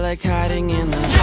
like hiding in the